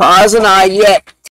Pause and I yet.